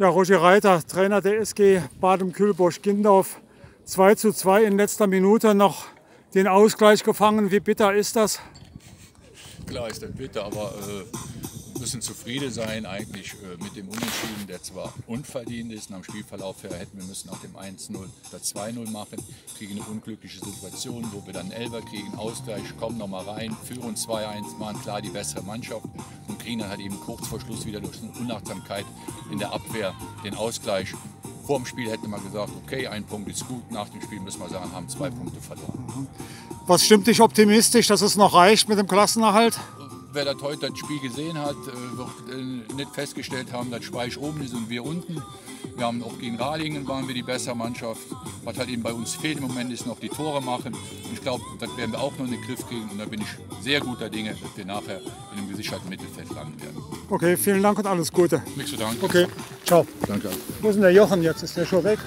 Ja, Roger Reiter, Trainer der SG Baden-Kühlbosch-Gindorf. 2 zu 2 in letzter Minute noch den Ausgleich gefangen. Wie bitter ist das? Klar ist das bitter, aber äh, müssen zufrieden sein eigentlich äh, mit dem Unentschieden, der zwar unverdient ist. Nach dem Spielverlauf her hätten wir müssen nach dem 1-0 das 2-0 machen, kriegen eine unglückliche Situation, wo wir dann Elber kriegen, Ausgleich, kommen nochmal rein, führen 2-1, machen klar die bessere Mannschaft und kriegen dann halt eben kurz vor Schluss wieder durch eine Unachtsamkeit in der Abwehr den Ausgleich. Vor dem Spiel hätte man gesagt, okay, ein Punkt ist gut, nach dem Spiel müssen wir sagen, haben zwei Punkte verloren. Was stimmt dich optimistisch, dass es noch reicht mit dem Klassenerhalt? Wer das heute das Spiel gesehen hat, äh, wird äh, nicht festgestellt haben, dass Speich oben ist und wir unten. Wir haben auch gegen Radingen waren wir die bessere Mannschaft. Was halt eben bei uns fehlt im Moment ist noch die Tore machen. Und ich glaube, das werden wir auch noch in den Griff kriegen. Und da bin ich sehr guter Dinge, dass wir nachher in einem gesicherten Mittelfeld landen werden. Okay, vielen Dank und alles Gute. Nichts zu danken. Okay, ciao. Danke. Wo ist denn der Jochen jetzt? Ist der schon weg?